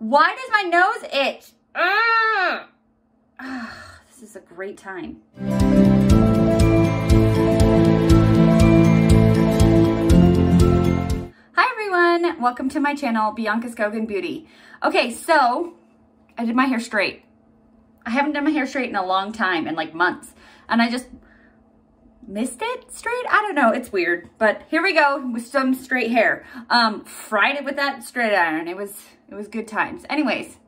Why does my nose itch? Ugh. Ah, this is a great time. Hi everyone, welcome to my channel, Bianca Skogen Beauty. Okay, so I did my hair straight. I haven't done my hair straight in a long time, in like months. And I just missed it straight. I don't know. It's weird. But here we go with some straight hair. Um, fried it with that straight iron. It was, it was good times. Anyways,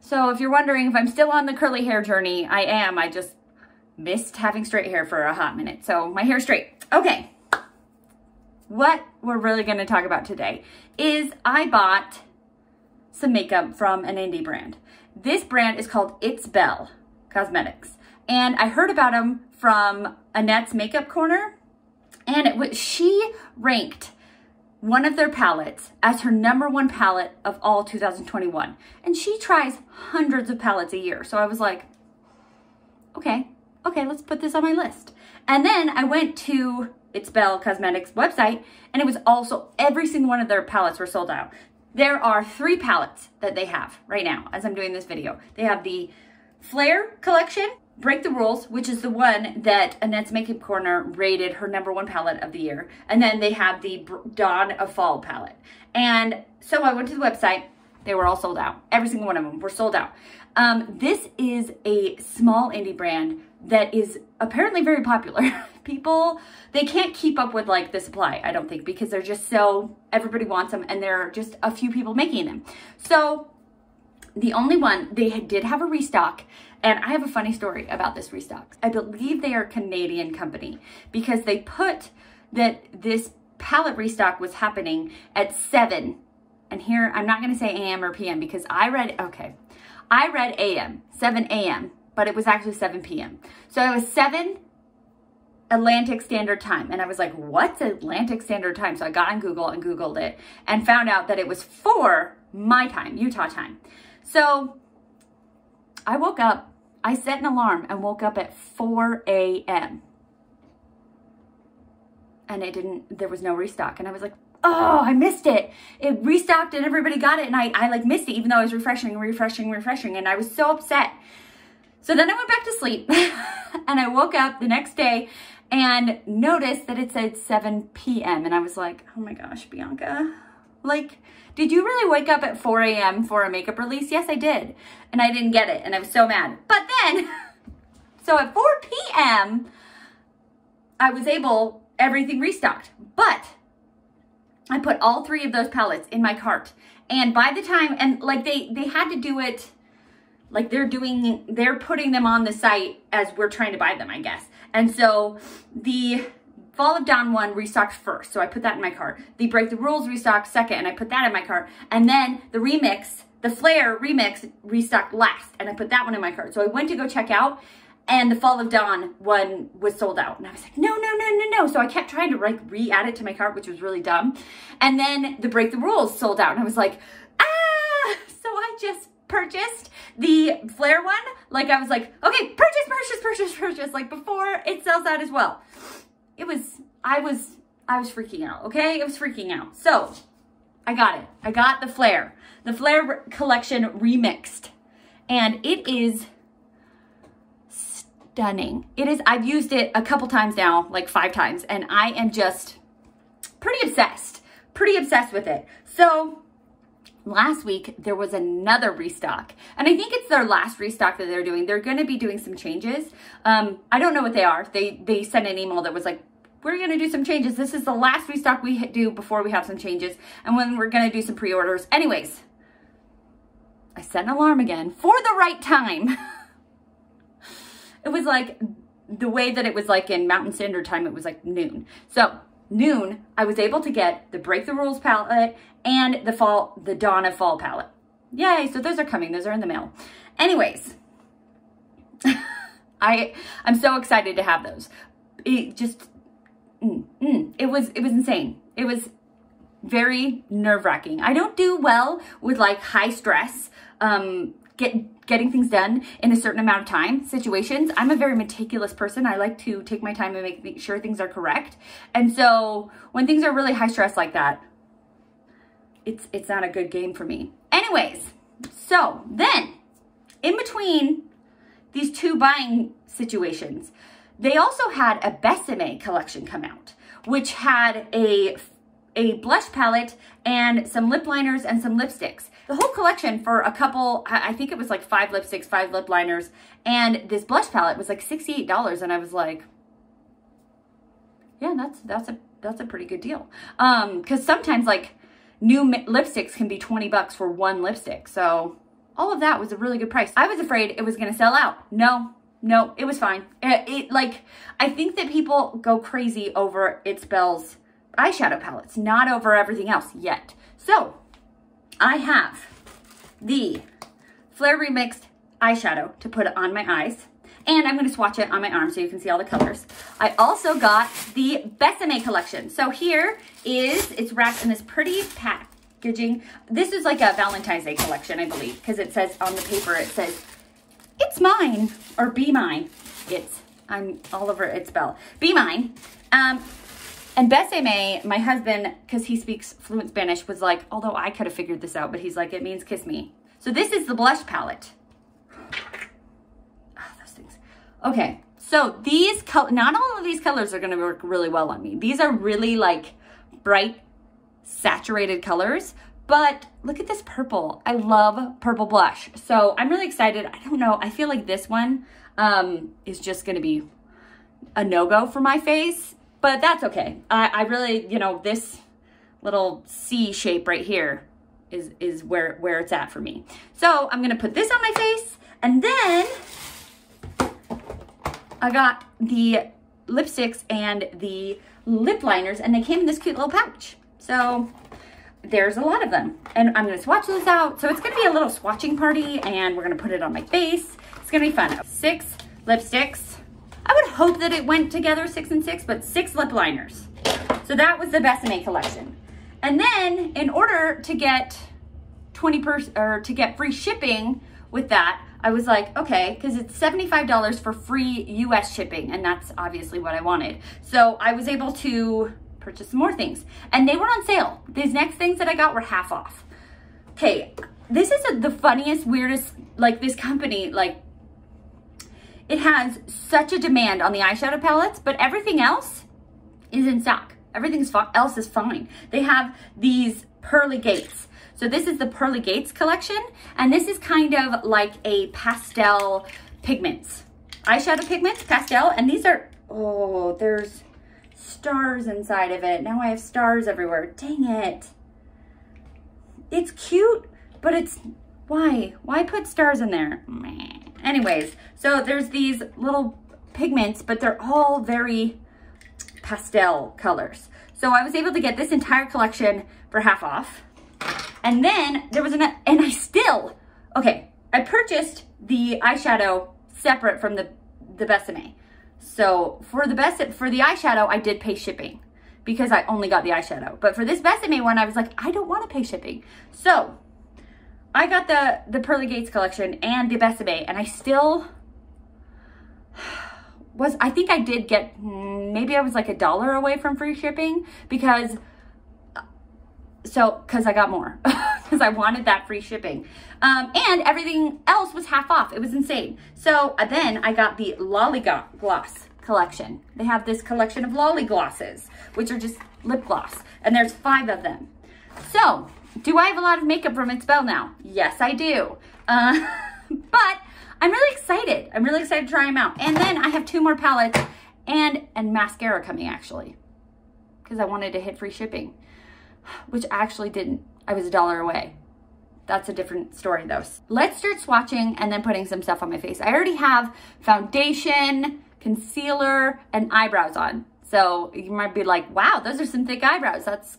so if you're wondering if I'm still on the curly hair journey, I am. I just missed having straight hair for a hot minute. So my hair's straight. Okay. What we're really going to talk about today is I bought some makeup from an indie brand. This brand is called It's Bel Cosmetics. And I heard about them from Annette's Makeup Corner. And it was, she ranked one of their palettes as her number one palette of all 2021. And she tries hundreds of palettes a year. So I was like, okay, okay, let's put this on my list. And then I went to It's Bel Cosmetics website and it was also, every single one of their palettes were sold out. There are three palettes that they have right now as I'm doing this video. They have the Flare collection, Break the Rules, which is the one that Annette's Makeup Corner rated her number one palette of the year. And then they have the Dawn of Fall palette. And so I went to the website. They were all sold out. Every single one of them were sold out. Um, this is a small indie brand that is apparently very popular. People, they can't keep up with like the supply, I don't think, because they're just so, everybody wants them and there are just a few people making them. So the only one, they did have a restock and I have a funny story about this restock. I believe they are a Canadian company because they put that this pallet restock was happening at 7. And here, I'm not going to say AM or PM because I read, okay, I read AM, 7 AM, but it was actually 7 PM. So it was 7 Atlantic Standard Time. And I was like, what's Atlantic Standard Time? So I got on Google and Googled it and found out that it was 4 my time, Utah time. So I woke up, I set an alarm and woke up at 4 a.m. And it didn't, there was no restock. And I was like, oh, I missed it. It restocked and everybody got it. And I, I like missed it, even though I was refreshing, refreshing, refreshing. And I was so upset. So then I went back to sleep and I woke up the next day and noticed that it said 7 p.m. And I was like, oh my gosh, Bianca, like, did you really wake up at 4 a.m. for a makeup release? Yes, I did. And I didn't get it. And I was so mad. But then, so at 4 p.m., I was able, everything restocked. But I put all three of those palettes in my cart. And by the time, and like they, they had to do it, like they're doing, they're putting them on the site as we're trying to buy them, I guess. And so the Fall of Dawn one restocked first, so I put that in my cart. The Break the Rules restocked second, and I put that in my cart. And then the remix, the Flare remix restocked last, and I put that one in my cart. So I went to go check out, and the Fall of Dawn one was sold out. And I was like, no, no, no, no, no. So I kept trying to like re-add it to my cart, which was really dumb. And then the Break the Rules sold out, and I was like, ah! So I just purchased the Flare one. Like I was like, okay, purchase, purchase, purchase, purchase, like before it sells out as well it was, I was, I was freaking out, okay? It was freaking out. So I got it. I got the Flare. The Flare collection remixed. And it is stunning. It is, I've used it a couple times now, like five times, and I am just pretty obsessed, pretty obsessed with it. So last week there was another restock and i think it's their last restock that they're doing they're going to be doing some changes um i don't know what they are they they sent an email that was like we're going to do some changes. This is the last restock we do before we have some changes. And when we're going to do some pre-orders. Anyways, I set an alarm again for the right time. it was like the way that it was like in Mountain Standard Time, it was like noon. So noon, I was able to get the Break the Rules palette and the fall, the Dawn of Fall palette. Yay, so those are coming. Those are in the mail. Anyways, I, I'm so excited to have those. It just mm, mm, it was, it was insane. It was very nerve wracking. I don't do well with like high stress, um, get, getting things done in a certain amount of time situations. I'm a very meticulous person. I like to take my time and make sure things are correct. And so when things are really high stress like that, it's, it's not a good game for me. Anyways, So then, in between these two buying situations, they also had a Besame collection come out, which had a a blush palette and some lip liners and some lipsticks. The whole collection for a couple, I think it was like five lipsticks, five lip liners, and this blush palette was like $68. And I was like, yeah, that's, that's a, that's a pretty good deal. Um, cause sometimes like new lipsticks can be 20 bucks for one lipstick. So all of that was a really good price. I was afraid it was going to sell out. No, no, it was fine. It, it, like, I think that people go crazy over It's Bel's eyeshadow palettes, not over everything else yet. So I have the Flare Remixed eyeshadow to put on my eyes. And I'm gonna swatch it on my arm so you can see all the colors. I also got the Besame collection. So here is, it's wrapped in this pretty packaging. This is like a Valentine's Day collection, I believe, because it says on the paper, it says, it's mine, or be mine. It's, I'm all over It's Bel. Be mine. Um, and Besame, my husband, because he speaks fluent Spanish, was like, although I could have figured this out, but he's like, it means kiss me. So this is the blush palette. Oh, those things. Okay, so these, color, not all of these colors are gonna work really well on me. These are really like bright, saturated colors, but look at this purple. I love purple blush. So I'm really excited. I don't know, I feel like this one um, is just gonna be a no-go for my face but that's okay. I, I really, you know, this little C shape right here is, is where, where it's at for me. So I'm gonna put this on my face and then I got the lipsticks and the lip liners and they came in this cute little pouch. So there's a lot of them and I'm gonna swatch those out. So it's gonna be a little swatching party and we're gonna put it on my face. It's gonna be fun. Six lipsticks, I would hope that it went together six and six, but six lip liners. So that was the Besame collection. And then in order to get 20 per or to get free shipping with that, I was like, okay, because it's $75 for free US shipping, and that's obviously what I wanted. So I was able to purchase more things, and they were on sale. These next things that I got were half off. Okay, this is a, the funniest, weirdest, like this company, like it has such a demand on the eyeshadow palettes, but everything else is in stock. Everything else is fine. They have these pearly gates. So this is the Pearly Gates collection, and this is kind of like a pastel pigments. Eyeshadow pigments, pastel, and these are, oh, there's stars inside of it. Now I have stars everywhere. Dang it. It's cute, but it's, why? Why put stars in there? Anyways, so there's these little pigments, but they're all very pastel colors. So I was able to get this entire collection for half off. And then there was an, and I still, okay, I purchased the eyeshadow separate from the, the Besame. So for the best, for the eyeshadow, I did pay shipping because I only got the eyeshadow. But for this Besame one, I was like, I don't want to pay shipping. So I got the, the Pearly Gates collection and the Besame, and I still was, I think I did get, maybe I was like a dollar away from free shipping because, uh, so, because I got more, because I wanted that free shipping. Um, and everything else was half off. It was insane. So uh, then I got the Lolly Gloss collection. They have this collection of Lolly Glosses, which are just lip gloss, and there's five of them. So do I have a lot of makeup from It's Bel now? Yes, I do. Uh, but I'm really excited. I'm really excited to try them out. And then I have two more palettes and, and mascara coming actually because I wanted to hit free shipping, which I actually didn't. I was a dollar away. That's a different story though. Let's start swatching and then putting some stuff on my face. I already have foundation, concealer, and eyebrows on. So you might be like, wow, those are some thick eyebrows. That's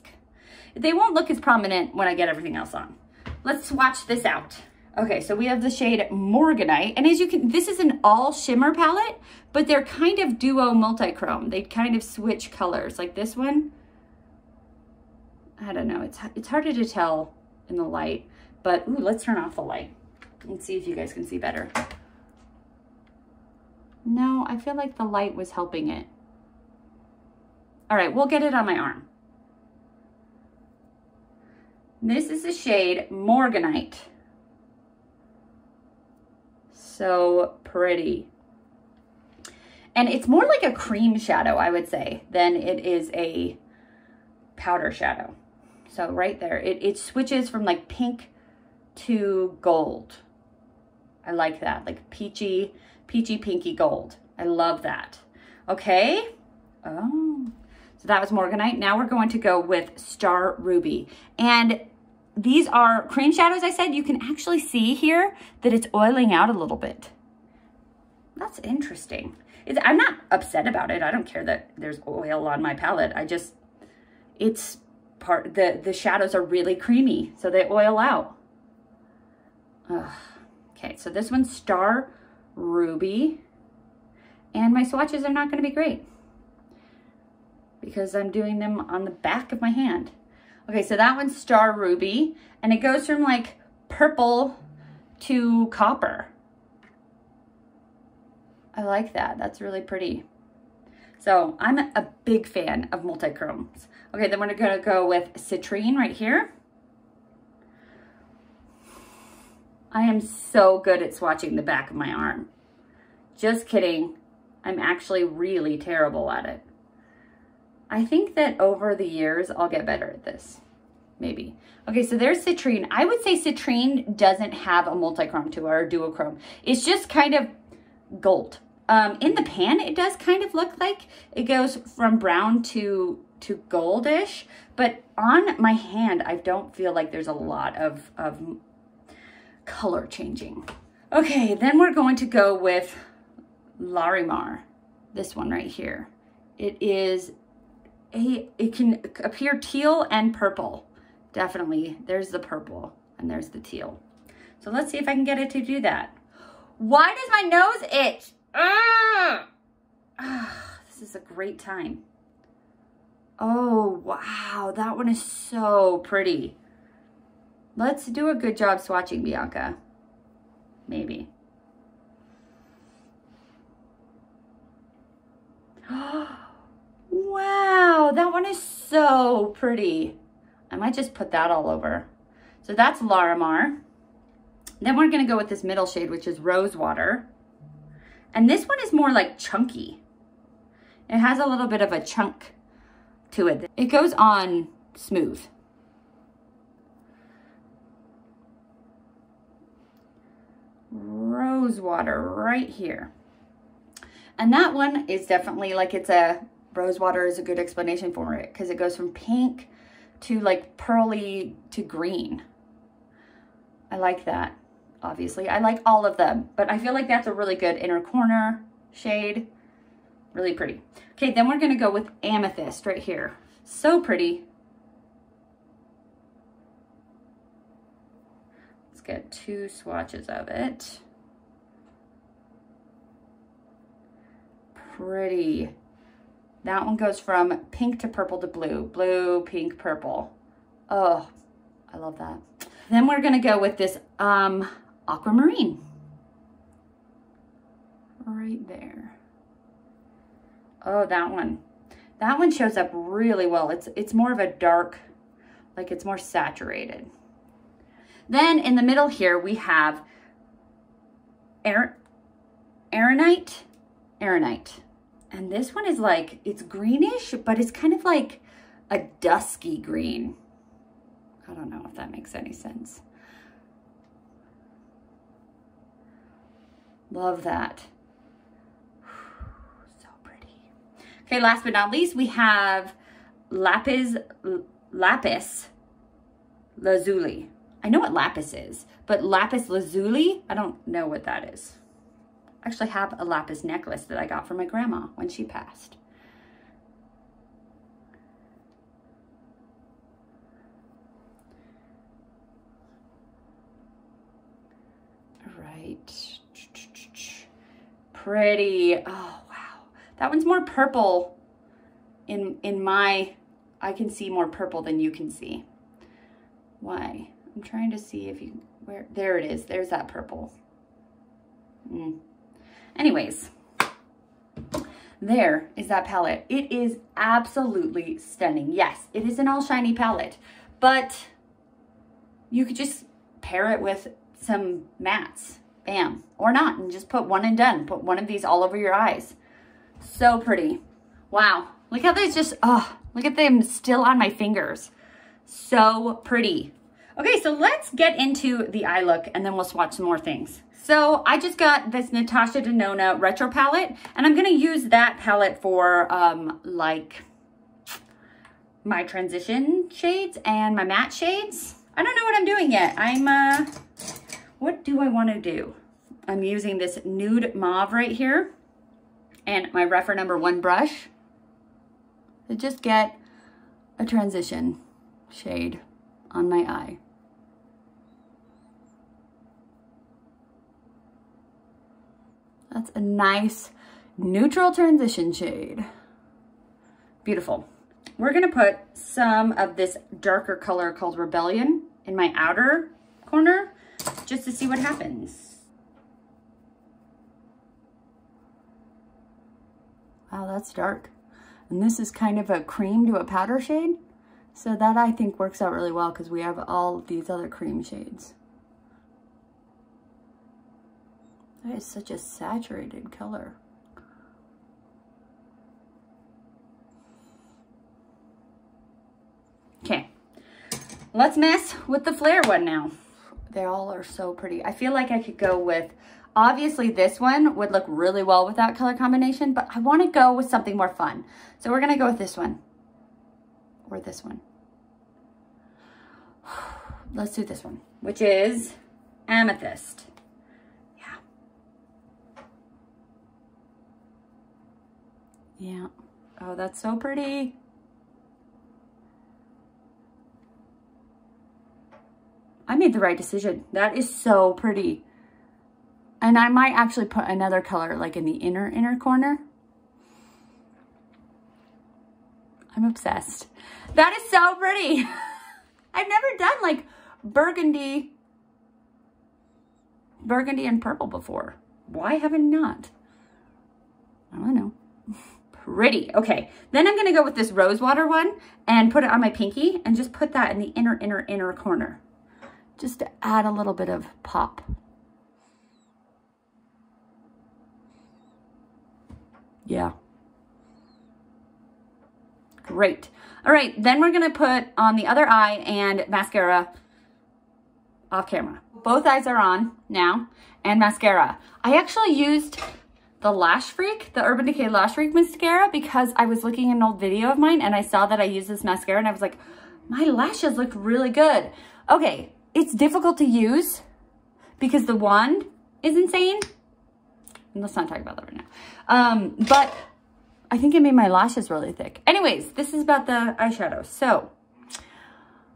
they won't look as prominent when I get everything else on. Let's swatch this out. Okay, so we have the shade Morganite, and as you can, this is an all shimmer palette, but they're kind of duo multi-chrome. They kind of switch colors, like this one. I don't know, it's, it's harder to tell in the light, but ooh, let's turn off the light and see if you guys can see better. No, I feel like the light was helping it. All right, we'll get it on my arm. This is the shade Morganite. So pretty. And it's more like a cream shadow, I would say, than it is a powder shadow. So right there, it, it switches from like pink to gold. I like that, like peachy, peachy pinky gold. I love that. Okay. Oh, so that was Morganite. Now we're going to go with Star Ruby. And these are cream shadows, I said. You can actually see here that it's oiling out a little bit. That's interesting. It's, I'm not upset about it. I don't care that there's oil on my palette. I just, it's part, the, the shadows are really creamy, so they oil out. Ugh. Okay, so this one's Star Ruby. And my swatches are not going to be great because I'm doing them on the back of my hand. Okay, so that one's Star Ruby, and it goes from like purple to copper. I like that. That's really pretty. So I'm a big fan of multi-chromes. Okay, then we're gonna go with citrine right here. I am so good at swatching the back of my arm. Just kidding. I'm actually really terrible at it. I think that over the years, I'll get better at this. Maybe. Okay, so there's citrine. I would say citrine doesn't have a multi-chrome to it or a duochrome. It's just kind of gold. Um, in the pan, it does kind of look like it goes from brown to to goldish, but on my hand, I don't feel like there's a lot of, of color changing. Okay, then we're going to go with Larimar, this one right here. It is a, it can appear teal and purple. Definitely, there's the purple and there's the teal. So let's see if I can get it to do that. Why does my nose itch? Ah! this is a great time. Oh, wow, that one is so pretty. Let's do a good job swatching, Bianca. Maybe. wow, that one is so pretty. I might just put that all over. So that's Larimar. Then we're gonna go with this middle shade, which is Rosewater. And this one is more like chunky. It has a little bit of a chunk to it. It goes on smooth. Rosewater right here. And that one is definitely like it's a, rosewater is a good explanation for it because it goes from pink to like pearly to green. I like that, obviously. I like all of them, but I feel like that's a really good inner corner shade. Really pretty. Okay, then we're gonna go with Amethyst right here. So pretty. Let's get two swatches of it. Pretty. That one goes from pink to purple to blue. Blue, pink, purple. Oh, I love that. Then we're gonna go with this um, aquamarine. Right there. Oh, that one. That one shows up really well. It's, it's more of a dark, like it's more saturated. Then in the middle here, we have er Erinite. Erinite. And this one is like, it's greenish, but it's kind of like a dusky green. I don't know if that makes any sense. Love that. So pretty. Okay, last but not least, we have Lapis, Lapis Lazuli. I know what lapis is, but lapis lazuli, I don't know what that is actually have a lapis necklace that I got from my grandma when she passed. All right. Pretty. Oh. That one's more purple in, in my, I can see more purple than you can see. Why? I'm trying to see if you, where, there it is. There's that purple. Mm. Anyways, there is that palette. It is absolutely stunning. Yes, it is an all shiny palette, but you could just pair it with some mattes Bam. Or not, and just put one and done. Put one of these all over your eyes. So pretty. Wow. Look how they just, oh, look at them still on my fingers. So pretty. Okay, so let's get into the eye look and then we'll swatch some more things. So I just got this Natasha Denona Retro palette and I'm gonna use that palette for um, like my transition shades and my matte shades. I don't know what I'm doing yet. I'm, uh, what do I wanna do? I'm using this nude mauve right here and my refer number one brush to just get a transition shade on my eye. That's a nice neutral transition shade. Beautiful. We're gonna put some of this darker color called Rebellion in my outer corner just to see what happens. Wow, that's dark. And this is kind of a cream to a powder shade. So that I think works out really well because we have all these other cream shades. That is such a saturated color. Okay, let's mess with the flare one now. They all are so pretty. I feel like I could go with, obviously this one would look really well with that color combination, but I wanna go with something more fun. So we're gonna go with this one, or this one. Let's do this one, which is Amethyst. Yeah. Yeah. Oh, that's so pretty. I made the right decision. That is so pretty. And I might actually put another color like in the inner, inner corner. I'm obsessed. That is so pretty. I've never done like burgundy, burgundy and purple before. Why have I not? I don't know. pretty. Okay, then I'm gonna go with this rose water one and put it on my pinky and just put that in the inner, inner, inner corner. Just to add a little bit of pop. Yeah. Great. All right, then we're gonna put on the other eye and mascara off camera. Both eyes are on now and mascara. I actually used the Lash Freak, the Urban Decay Lash Freak mascara because I was looking at an old video of mine and I saw that I used this mascara and I was like, my lashes look really good. Okay, it's difficult to use because the wand is insane. Let's not talk about that right now. Um, but I think it made my lashes really thick. Anyways, this is about the eyeshadow. So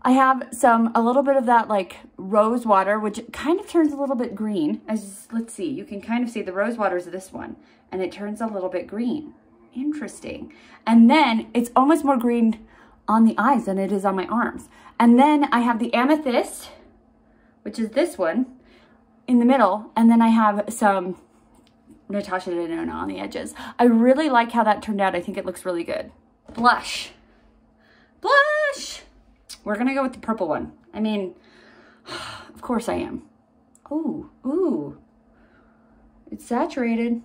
I have some, a little bit of that like rose water, which kind of turns a little bit green. As let's see, you can kind of see the rose water is this one and it turns a little bit green. Interesting. And then it's almost more green on the eyes than it is on my arms. And then I have the amethyst, which is this one in the middle. And then I have some Natasha Denona on the edges. I really like how that turned out. I think it looks really good. Blush. Blush! We're gonna go with the purple one. I mean, of course I am. Oh, ooh. It's saturated.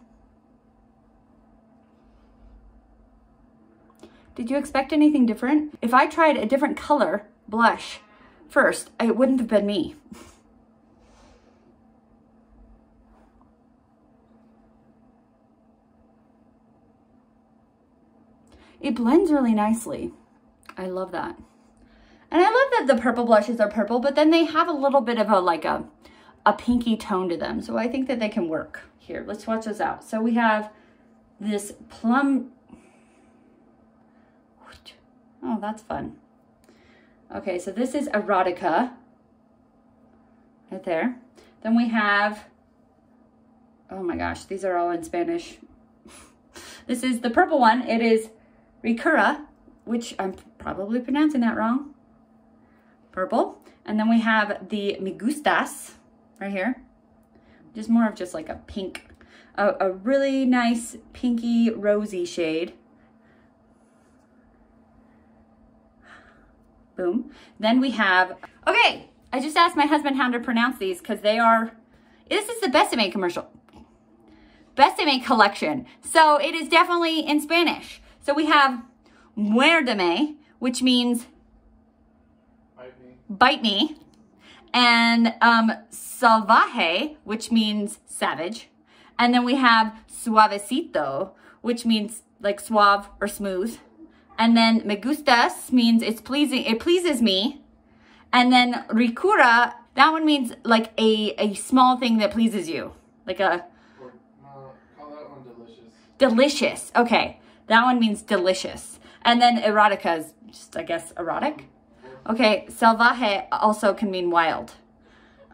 Did you expect anything different? If I tried a different color blush first, it wouldn't have been me. It blends really nicely. I love that. And I love that the purple blushes are purple, but then they have a little bit of a like a, a pinky tone to them. So I think that they can work. Here, let's watch this out. So we have this plum. Oh, that's fun. Okay, so this is Erotica. Right there. Then we have, oh my gosh, these are all in Spanish. this is the purple one. It is Ricura, which I'm probably pronouncing that wrong purple. And then we have the Me Gustas right here. Just more of just like a pink, a, a really nice pinky rosy shade. Boom. Then we have, okay, I just asked my husband how to pronounce these because they are This is the Besame commercial. Besame collection. So it is definitely in Spanish. So we have muérdeme, which means Bite me. bite me, and um, salvaje, which means savage. And then we have suavecito, which means like suave or smooth. And then me gustas means it's pleasing, it pleases me. And then ricura, that one means like a, a small thing that pleases you. Like a Or, no, call that one delicious. delicious. Okay, that one means delicious. And then erotica is just, I guess, erotic. Okay, salvaje also can mean wild.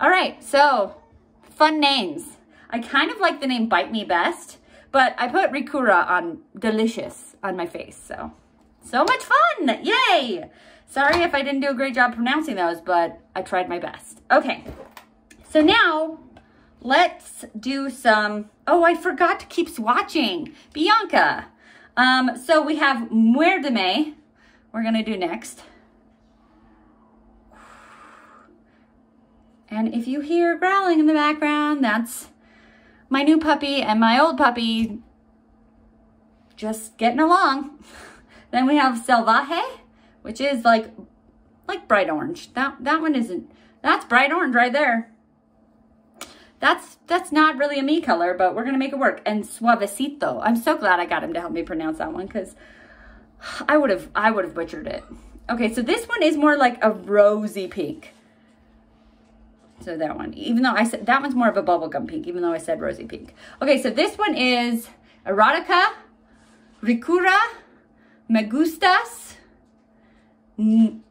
All right, so fun names. I kind of like the name Bite Me best, but I put ricura on delicious on my face, so. So much fun, yay! Sorry if I didn't do a great job pronouncing those, but I tried my best. Okay, so now let's do some, oh, I forgot to keep swatching. Bianca. Um, so we have Muérdeme, we're gonna do next. And if you hear growling in the background, that's my new puppy and my old puppy just getting along. then we have Salvaje, which is like like bright orange. That that one isn't that's bright orange right there. That's that's not really a me color, but we're gonna make it work. And Suavecito. I'm so glad I got him to help me pronounce that one because I would have I would have butchered it. Okay, so this one is more like a rosy pink. So that one, even though I said that one's more of a bubblegum pink, even though I said rosy pink. Okay, so this one is Erotica, Ricura, Me Gustas, M-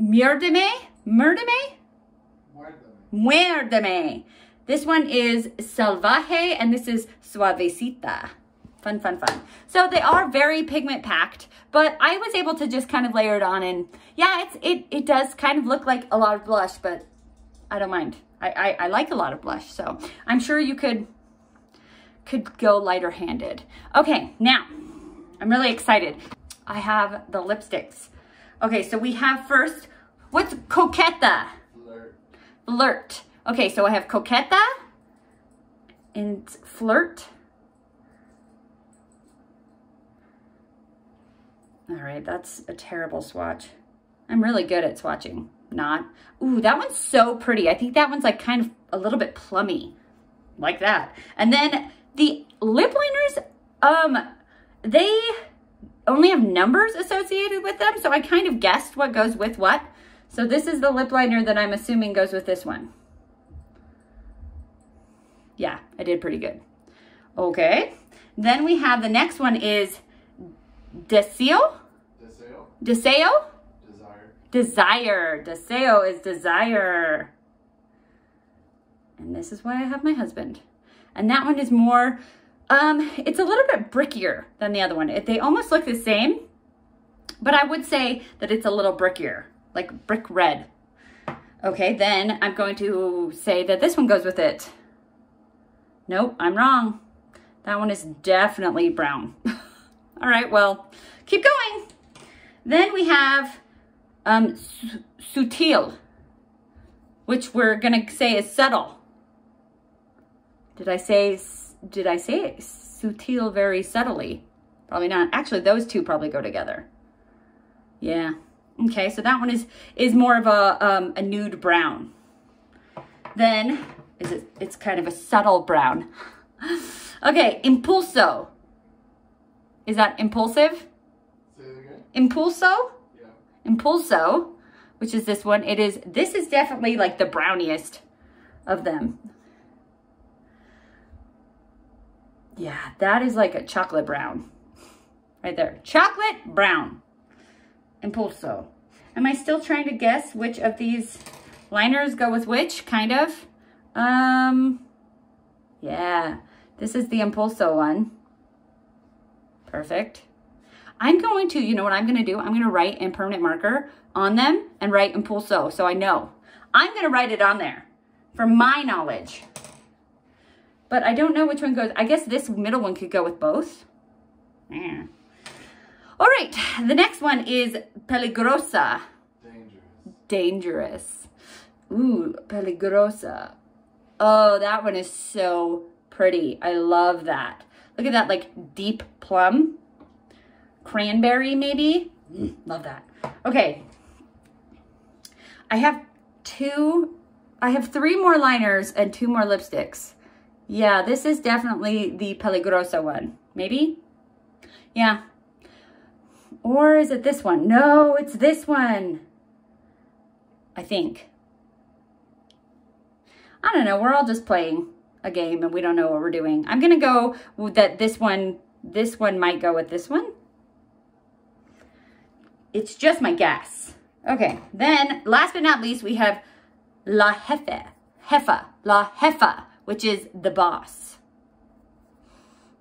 Muérdeme, Muérdeme, Muérdeme. Muérdeme. This one is Salvaje and this is Suavecita. Fun, fun, fun. So they are very pigment packed, but I was able to just kind of layer it on and yeah, it's it it does kind of look like a lot of blush, but I don't mind. I, I, I like a lot of blush, so I'm sure you could could go lighter handed. Okay, now I'm really excited. I have the lipsticks. Okay, so we have first, what's Coqueta? Flirt. Flirt. Okay, so I have Coqueta and Flirt. All right, that's a terrible swatch. I'm really good at swatching. Not. Ooh, that one's so pretty. I think that one's like kind of a little bit plummy. Like that. And then the lip liners, um, they only have numbers associated with them. So I kind of guessed what goes with what. So this is the lip liner that I'm assuming goes with this one. Yeah, I did pretty good. Okay. Then we have the next one is Deseo. Deseo. Deseo? Desire. Desire. Deseo is desire. And this is why I have my husband. And that one is more, um, it's a little bit brickier than the other one. It, they almost look the same, but I would say that it's a little brickier, like brick red. Okay, then I'm going to say that this one goes with it. Nope, I'm wrong. That one is definitely brown. All right, well, keep going. Then we have um, su- sutil, which we're gonna say is subtle. Did I say, did I say it? sutil very subtly? Probably not. Actually, those two probably go together. Yeah. Okay, so that one is is more of a um, a nude brown. Then is it? It's kind of a subtle brown. okay, impulso. Is that impulsive? Impulso? Yeah. Impulso, which is this one. It is, this is definitely like the browniest of them. Yeah, that is like a chocolate brown. Right there. Chocolate brown. Impulso. Am I still trying to guess which of these liners go with which? Kind of. Um, yeah. This is the Impulso one. Perfect. I'm going to, you know what I'm going to do? I'm going to write in permanent marker on them and write Impulso so I know. I'm going to write it on there for my knowledge. But I don't know which one goes. I guess this middle one could go with both. Yeah. All right, the next one is Peligrosa. Dangerous. Dangerous. Ooh, Peligrosa. Oh, that one is so pretty. I love that. Look at that, like deep plum. Cranberry, maybe. Mm, love that. Okay. I have two, I have three more liners and two more lipsticks. Yeah, this is definitely the Peligrosa one. Maybe? Yeah. Or is it this one? No, it's this one. I think. I don't know. We're all just playing a game and we don't know what we're doing. I'm to go that this one, this one might go with this one. It's just my guess. Okay, then last but not least, we have La Jefe, Jefa, La Jefa, which is the boss.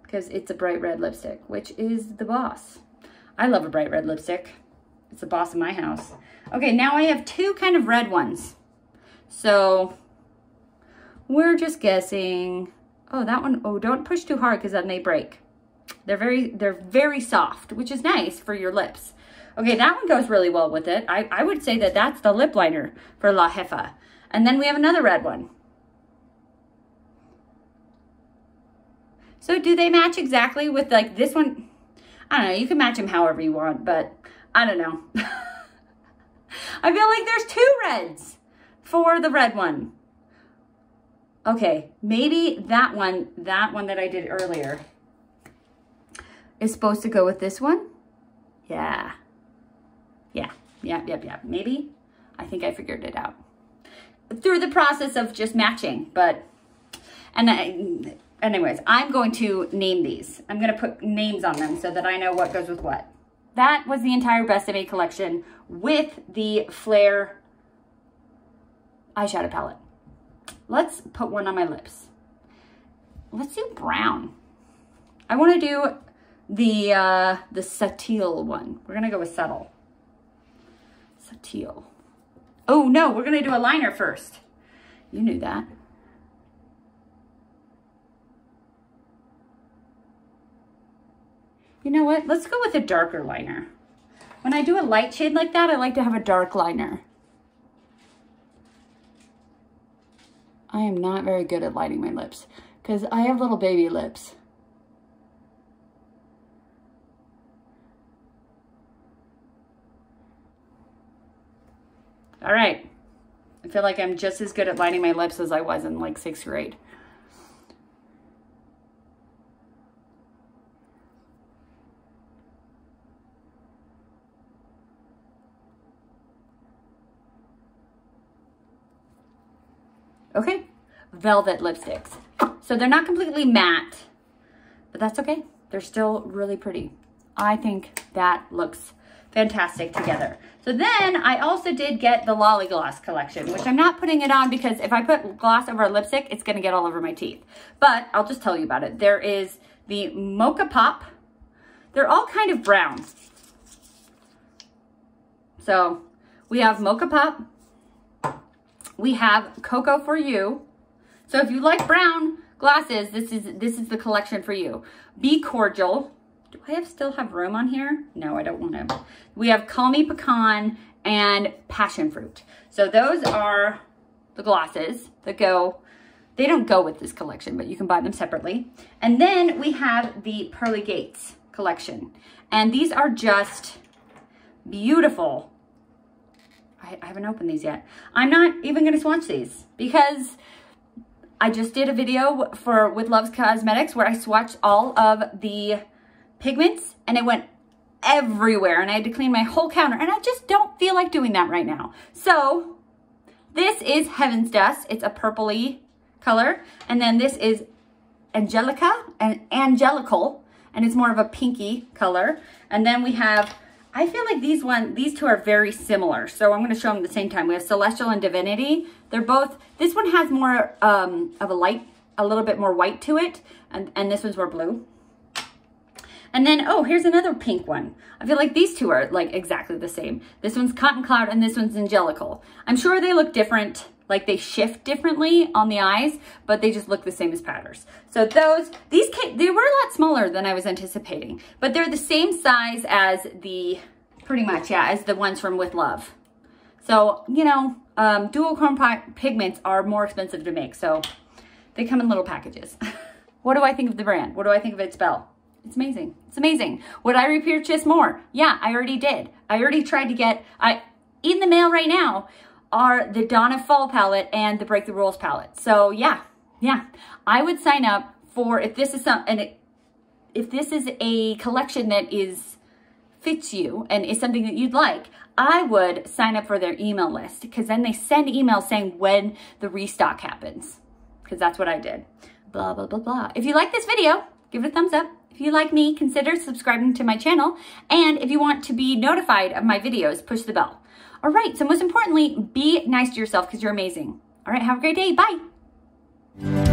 Because it's a bright red lipstick, which is the boss. I love a bright red lipstick. It's the boss of my house. Okay, now I have two kind of red ones. So we're just guessing. Oh, that one, oh, don't push too hard because then they break. They're very, they're very soft, which is nice for your lips. Okay, that one goes really well with it. I, I would say that that's the lip liner for La Jefa. And then we have another red one. So do they match exactly with like this one? I don't know. You can match them however you want, but I don't know. I feel like there's two reds for the red one. Okay, maybe that one, that one that I did earlier is supposed to go with this one. Yeah. Yeah, yeah, yeah, yeah. Maybe. I think I figured it out. Through the process of just matching, but, and I, anyways, I'm going to name these. I'm going to put names on them so that I know what goes with what. That was the entire Besame collection with the Flare eyeshadow palette. Let's put one on my lips. Let's do brown. I want to do the uh, the Subtil one. We're going to go with Subtle. Subtil. Oh, no, we're going to do a liner first. You knew that. You know what? Let's go with a darker liner. When I do a light shade like that, I like to have a dark liner. I am not very good at lighting my lips because I have little baby lips. All right. I feel like I'm just as good at lining my lips as I was in like sixth grade. Okay, velvet lipsticks. So they're not completely matte, but that's okay. They're still really pretty. I think that looks fantastic together. So then I also did get the Lolly Gloss collection, which I'm not putting it on because if I put gloss over a lipstick, it's gonna get all over my teeth. But I'll just tell you about it. There is the Mocha Pop. They're all kind of brown. So we have Mocha Pop, we have Cocoa for You. So if you like brown glasses, this is this is the collection for you. Be Cordial. Do I have still have room on here? No, I don't want to. We have Call Me Pecan and Passion Fruit. So those are the glosses that go, they don't go with this collection, but you can buy them separately. And then we have the Pearly Gates collection. And these are just beautiful I, I haven't opened these yet. I'm not even going to swatch these because I just did a video for with Loves Cosmetics where I swatched all of the pigments and it went everywhere and I had to clean my whole counter and I just don't feel like doing that right now. So this is Heaven's Dust. It's a purpley color. And then this is Angelica and Angelical and it's more of a pinky color. And then we have I feel like these one, these two are very similar. So I'm going to show them at the same time. We have Celestial and Divinity. They're both, this one has more um, of a light, a little bit more white to it. And, and this one's more blue. And then, oh, here's another pink one. I feel like these two are like exactly the same. This one's Cotton Cloud and this one's Angelical. I'm sure they look different like they shift differently on the eyes, but they just look the same as powders. So those, these came, they were a lot smaller than I was anticipating, but they're the same size as the, pretty much, yeah, as the ones from With Love. So, you know, um, dual chrome pigments are more expensive to make. So They come in little packages. what do I think of the brand? What do I think of It's Bel? It's amazing. It's amazing. Would I repurchase more? Yeah, I already did. I already tried to get, I in the mail right now are the Donna Fall palette and the Break the Rules palette. So yeah, yeah, I would sign up for if this is some, and it, if this is a collection that is fits you and is something that you'd like, I would sign up for their email list because then they send emails saying when the restock happens because that's what I did. Blah, blah, blah, blah. If you like this video, give it a thumbs up. If you like me, consider subscribing to my channel. And if you want to be notified of my videos, push the bell. All right, so most importantly, be nice to yourself because you're amazing. All right, have a great day. Bye.